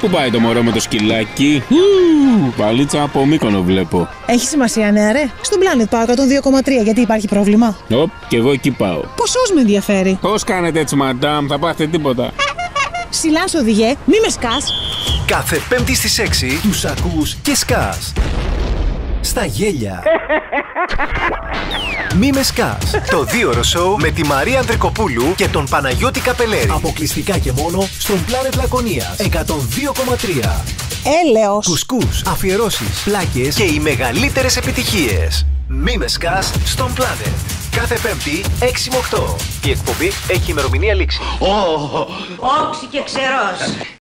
Πού πάει το μωρό με το σκυλάκι; Ου, Παλίτσα από Μύκονο βλέπω. Έχει σημασία, ναι, ρε. Στον Planet πάω 102,3 γιατί υπάρχει πρόβλημα. Οπ, και εγώ εκεί πάω. Ποσός με ενδιαφέρει. Πώς κάνετε έτσι, μαντάμ, θα πάθετε τίποτα. Σιλάς οδηγέ, μη με σκάς. Κάθε Πέμπτη στις 6 τους ακούς και σκάς. Στα γέλια. Μη με σκάς. Το δίωρο σοου με τη Μαρία Ανδρικοπούλου και τον Παναγιώτη Καπελέρη. Αποκλειστικά και μόνο στον Planet Λακωνίας 102,3. Έλεος. Κουσκούς, αφιερώσεις, πλάκες και οι μεγαλύτερες επιτυχίες. Μη με σκάς στον Planet. Κάθε Πέμπτη 6 με 8. Η εκπομπή έχει ημερομηνία λήξη. Όξι και ξερός.